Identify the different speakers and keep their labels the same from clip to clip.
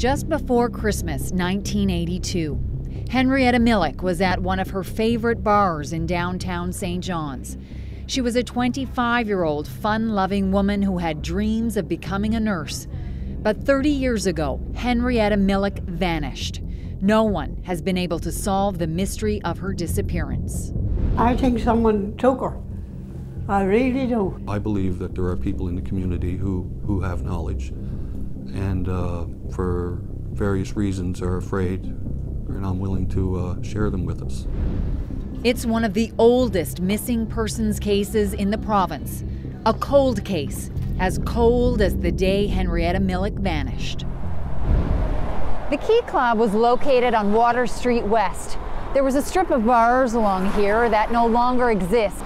Speaker 1: Just before Christmas 1982, Henrietta Millek was at one of her favorite bars in downtown St. John's. She was a 25 year old, fun loving woman who had dreams of becoming a nurse. But 30 years ago, Henrietta Millek vanished. No one has been able to solve the mystery of her disappearance.
Speaker 2: I think someone took her. I really do.
Speaker 3: I believe that there are people in the community who, who have knowledge and uh, for various reasons are afraid and unwilling to uh, share them with us.
Speaker 1: It's one of the oldest missing persons cases in the province. A cold case, as cold as the day Henrietta Millek vanished.
Speaker 4: The Key Club was located on Water Street West. There was a strip of bars along here that no longer exists.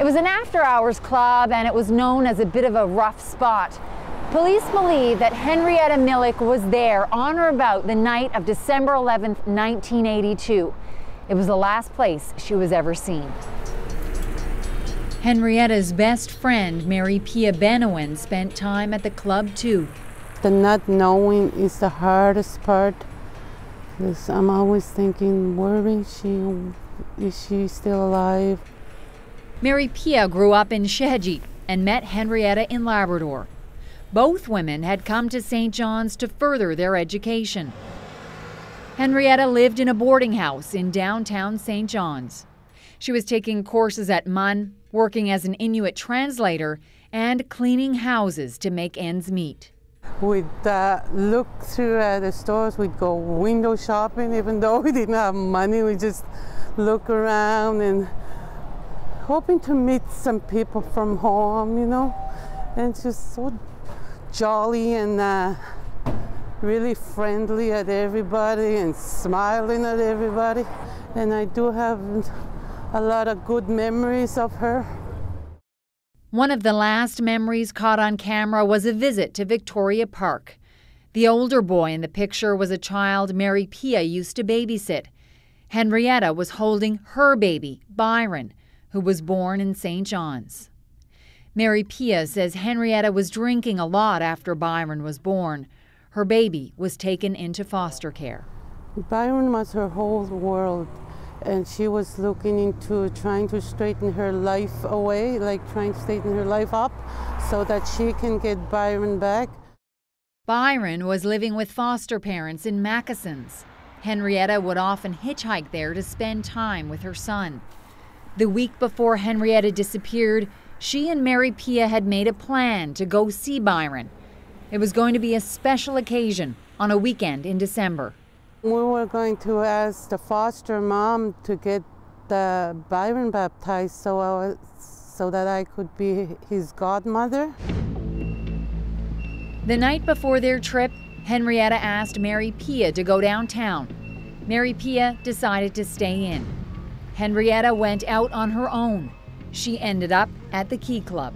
Speaker 4: It was an after hours club and it was known as a bit of a rough spot. Police believe that Henrietta Millek was there on or about the night of December 11, 1982. It was the last place she was ever seen.
Speaker 1: Henrietta's best friend, Mary Pia Benuen, spent time at the club too.
Speaker 5: The not knowing is the hardest part. Because I'm always thinking, where is she? Is she still alive?
Speaker 1: Mary Pia grew up in Sheshatshiu and met Henrietta in Labrador. Both women had come to St. John's to further their education. Henrietta lived in a boarding house in downtown St. John's. She was taking courses at MUN, working as an Inuit translator, and cleaning houses to make ends meet.
Speaker 5: We'd uh, look through uh, the stores, we'd go window shopping, even though we didn't have money, we just look around and hoping to meet some people from home, you know, and just so jolly and uh, really friendly at everybody and smiling at everybody. And I do have a lot of good memories of her.
Speaker 1: One of the last memories caught on camera was a visit to Victoria Park. The older boy in the picture was a child Mary Pia used to babysit. Henrietta was holding her baby, Byron, who was born in St. John's. Mary Pia says Henrietta was drinking a lot after Byron was born. Her baby was taken into foster care.
Speaker 5: Byron was her whole world, and she was looking into trying to straighten her life away, like trying to straighten her life up so that she can get Byron back.
Speaker 1: Byron was living with foster parents in Makinsons. Henrietta would often hitchhike there to spend time with her son. The week before Henrietta disappeared, she and Mary Pia had made a plan to go see Byron. It was going to be a special occasion on a weekend in December.
Speaker 5: We were going to ask the foster mom to get the Byron baptized so, I, so that I could be his godmother.
Speaker 1: The night before their trip, Henrietta asked Mary Pia to go downtown. Mary Pia decided to stay in. Henrietta went out on her own she ended up at the Key Club.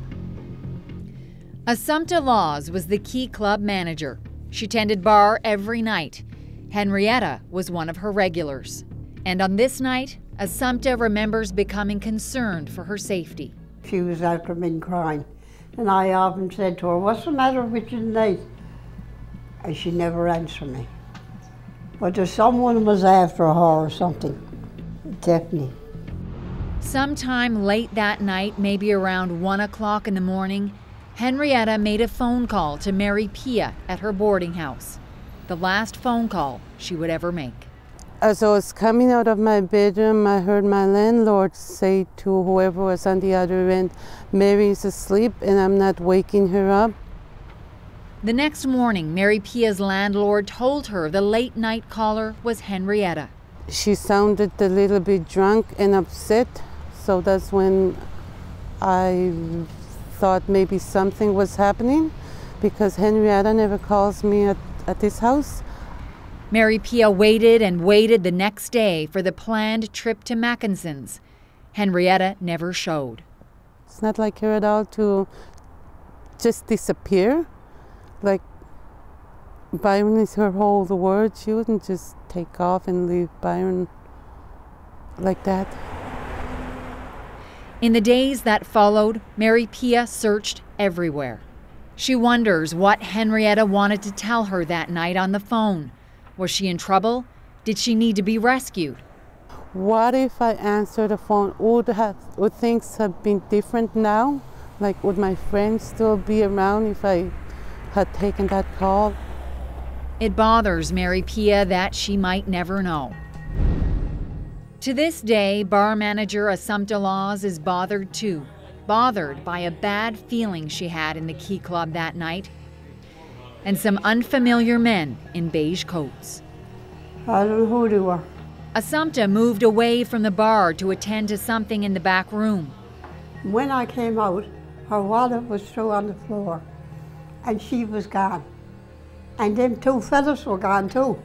Speaker 1: Assumpta Laws was the Key Club manager. She tended bar every night. Henrietta was one of her regulars. And on this night, Assumpta remembers becoming concerned for her safety.
Speaker 2: She was after me crying. And I often said to her, What's the matter with you tonight? And she never answered me. But if someone was after her or something, definitely.
Speaker 1: Sometime late that night, maybe around 1 o'clock in the morning, Henrietta made a phone call to Mary Pia at her boarding house. The last phone call she would ever make.
Speaker 5: As I was coming out of my bedroom, I heard my landlord say to whoever was on the other end, Mary is asleep and I'm not waking her up.
Speaker 1: The next morning, Mary Pia's landlord told her the late night caller was Henrietta.
Speaker 5: She sounded a little bit drunk and upset, so that's when I thought maybe something was happening because Henrietta never calls me at, at this house.
Speaker 1: Mary Pia waited and waited the next day for the planned trip to Makinson's. Henrietta never showed.
Speaker 5: It's not like her at all to just disappear. Like Byron is her whole world. She wouldn't just take off and leave Byron like that.
Speaker 1: In the days that followed, Mary Pia searched everywhere. She wonders what Henrietta wanted to tell her that night on the phone. Was she in trouble? Did she need to be rescued?
Speaker 5: What if I answered the phone? Would, have, would things have been different now? Like, would my friends still be around if I had taken that call?
Speaker 1: It bothers Mary Pia that she might never know. To this day, bar manager Assumpta Laws is bothered too, bothered by a bad feeling she had in the Key Club that night and some unfamiliar men in beige coats.
Speaker 2: I don't know who they were.
Speaker 1: Assumpta moved away from the bar to attend to something in the back room.
Speaker 2: When I came out, her wallet was thrown on the floor and she was gone. And them two fellas were gone too.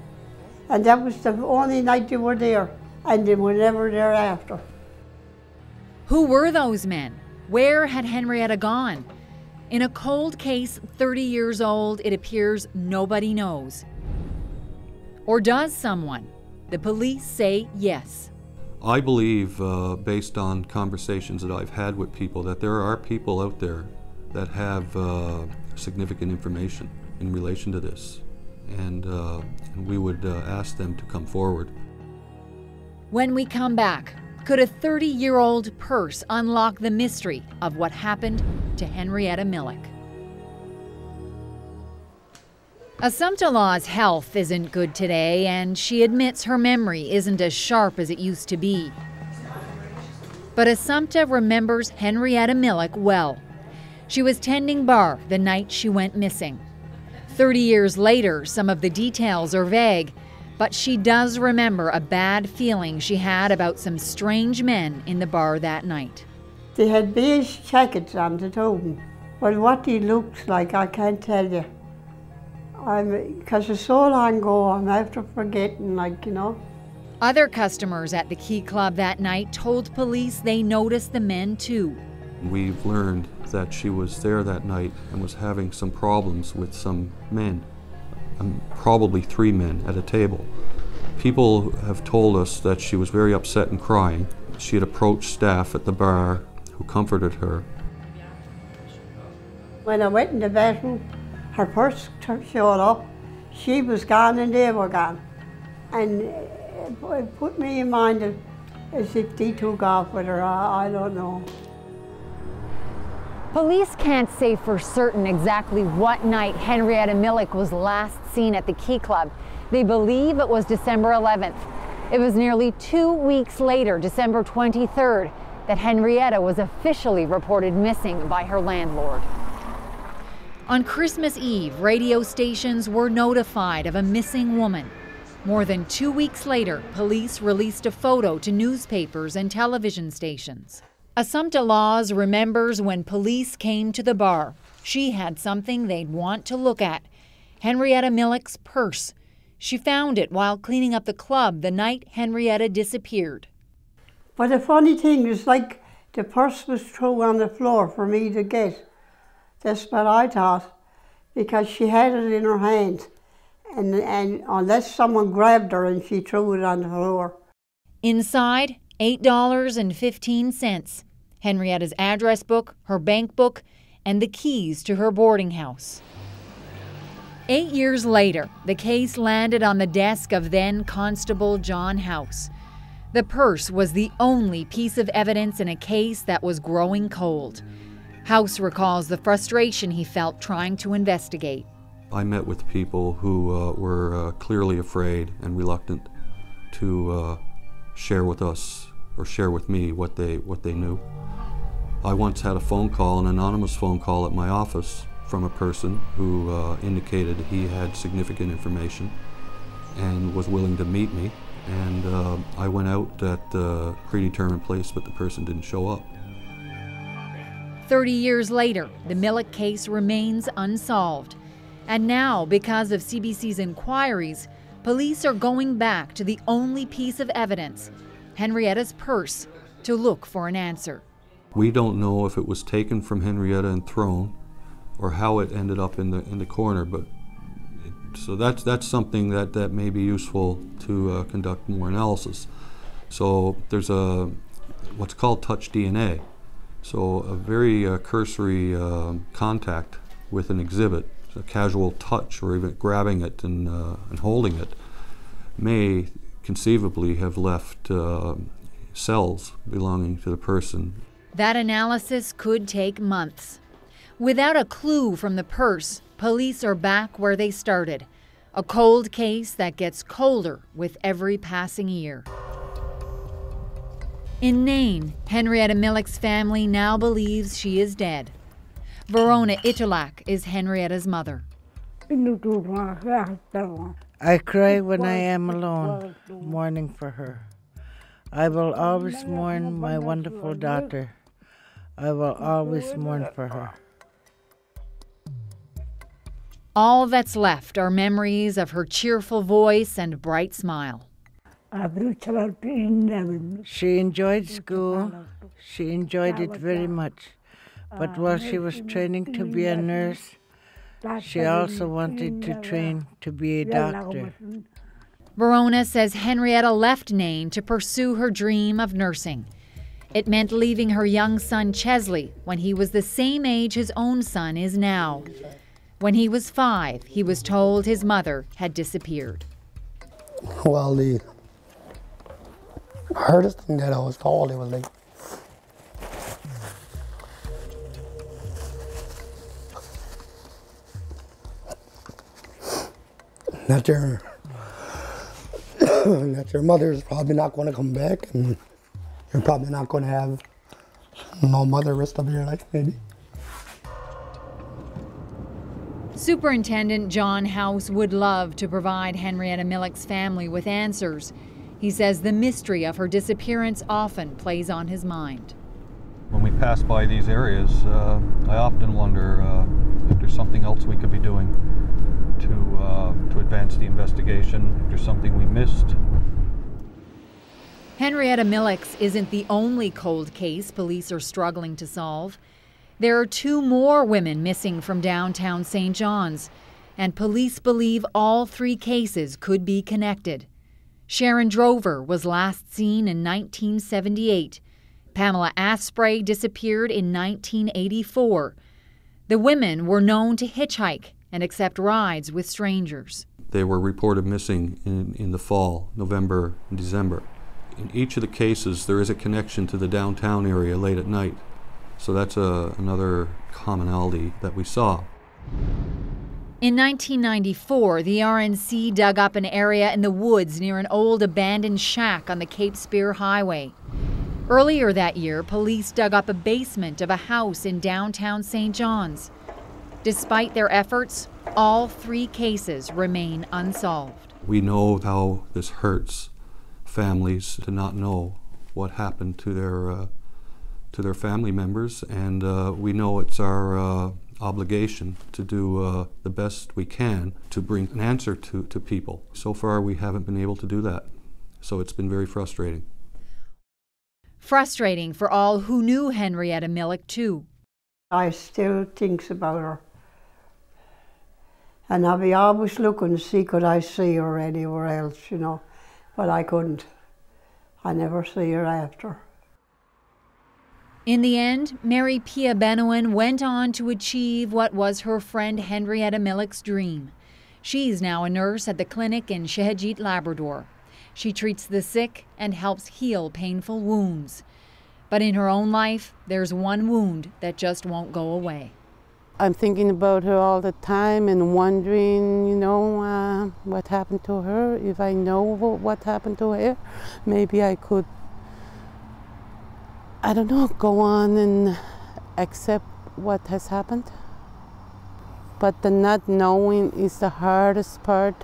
Speaker 2: And that was the only night they were there, and they were never there after.
Speaker 1: Who were those men? Where had Henrietta gone? In a cold case 30 years old, it appears nobody knows. Or does someone? The police say yes.
Speaker 3: I believe, uh, based on conversations that I've had with people, that there are people out there that have uh, significant information in relation to this. And, uh, and we would uh, ask them to come forward.
Speaker 1: When we come back, could a 30 year old purse unlock the mystery of what happened to Henrietta Millek? Assumpta Law's health isn't good today, and she admits her memory isn't as sharp as it used to be. But Assumpta remembers Henrietta Millek well. She was tending bar the night she went missing. 30 years later, some of the details are vague, but she does remember a bad feeling she had about some strange men in the bar that night.
Speaker 2: They had beige jackets on the two But what he looks like, I can't tell you. Because it's so long ago, I'm after forgetting, like, you know.
Speaker 1: Other customers at the Key Club that night told police they noticed the men too.
Speaker 3: We've learned that she was there that night and was having some problems with some men, um, probably three men at a table. People have told us that she was very upset and crying. She had approached staff at the bar who comforted her.
Speaker 2: When I went in the bathroom, her purse showed up. She was gone and they were gone. And it put me in mind of as if they took off with her. I, I don't know.
Speaker 4: Police can't say for certain exactly what night Henrietta Millek was last seen at the Key Club. They believe it was December 11th. It was nearly two weeks later, December 23rd, that Henrietta was officially reported missing by her landlord.
Speaker 1: On Christmas Eve, radio stations were notified of a missing woman. More than two weeks later, police released a photo to newspapers and television stations. Assumpta Laws remembers when police came to the bar. She had something they'd want to look at Henrietta Millek's purse. She found it while cleaning up the club the night Henrietta disappeared.
Speaker 2: But the funny thing is, like the purse was thrown on the floor for me to get. That's what I thought, because she had it in her hand, and, and unless someone grabbed her and she threw it on the floor.
Speaker 1: Inside, $8.15. Henrietta's address book, her bank book, and the keys to her boarding house. Eight years later, the case landed on the desk of then Constable John House. The purse was the only piece of evidence in a case that was growing cold. House recalls the frustration he felt trying to investigate.
Speaker 3: I met with people who uh, were uh, clearly afraid and reluctant to uh, share with us or share with me what they, what they knew. I once had a phone call, an anonymous phone call at my office from a person who uh, indicated he had significant information and was willing to meet me. And uh, I went out at the predetermined place, but the person didn't show up.
Speaker 1: 30 years later, the Millek case remains unsolved. And now, because of CBC's inquiries, police are going back to the only piece of evidence Henrietta's purse to look for an answer.
Speaker 3: We don't know if it was taken from Henrietta and thrown or how it ended up in the, in the corner, but it, so that's, that's something that, that may be useful to uh, conduct more analysis. So there's a what's called touch DNA. So a very uh, cursory uh, contact with an exhibit, a casual touch or even grabbing it and, uh, and holding it, may conceivably have left uh, cells belonging to the person.
Speaker 1: That analysis could take months. Without a clue from the purse, police are back where they started. A cold case that gets colder with every passing year. In Nain, Henrietta Millek's family now believes she is dead. Verona Itulak is Henrietta's mother.
Speaker 6: I cry when I am alone, mourning for her. I will always mourn my wonderful daughter. I will always mourn for her.
Speaker 1: All that's left are memories of her cheerful voice and bright smile.
Speaker 6: She enjoyed school. She enjoyed it very much. But while she was training to be a nurse, she also wanted to train to be a doctor.
Speaker 1: Verona says Henrietta left Nain to pursue her dream of nursing. It meant leaving her young son Chesley when he was the same age his own son is now. When he was five, he was told his mother had disappeared.
Speaker 7: Well, the hardest thing that I was told, it was like, that your that your mother is probably not going to come back, and you're probably not going to have no mother rest of your life, maybe.
Speaker 1: Superintendent John House would love to provide Henrietta Millek's family with answers. He says the mystery of her disappearance often plays on his mind.
Speaker 3: When we pass by these areas, uh, I often wonder uh, if there's something else we could be doing to, advance the investigation, if there's something we missed.
Speaker 1: Henrietta Millek's isn't the only cold case police are struggling to solve. There are two more women missing from downtown St. John's, and police believe all three cases could be connected. Sharon Drover was last seen in 1978. Pamela Asprey disappeared in 1984. The women were known to hitchhike and accept rides with strangers.
Speaker 3: They were reported missing in, in the fall, November, and December. In each of the cases, there is a connection to the downtown area late at night. So that's a, another commonality that we saw.
Speaker 1: In 1994, the RNC dug up an area in the woods near an old abandoned shack on the Cape Spear Highway. Earlier that year, police dug up a basement of a house in downtown St. John's. Despite their efforts, all three cases remain unsolved.
Speaker 3: We know how this hurts families to not know what happened to their uh, to their family members, and uh, we know it's our uh, obligation to do uh, the best we can to bring an answer to, to people. So far, we haven't been able to do that, so it's been very frustrating.
Speaker 1: Frustrating for all who knew Henrietta Millek, too.
Speaker 2: I still thinks about her. And I'll be always looking to see could I see her anywhere else, you know. But I couldn't. I never see her after.
Speaker 1: In the end, Mary Pia Benuen went on to achieve what was her friend Henrietta Millek's dream. She's now a nurse at the clinic in Sheshatshiu, Labrador. She treats the sick and helps heal painful wounds. But in her own life, there's one wound that just won't go away.
Speaker 5: I'm thinking about her all the time and wondering, you know, uh, what happened to her. If I know what happened to her, maybe I could I don't know, go on and accept what has happened. But the not knowing is the hardest part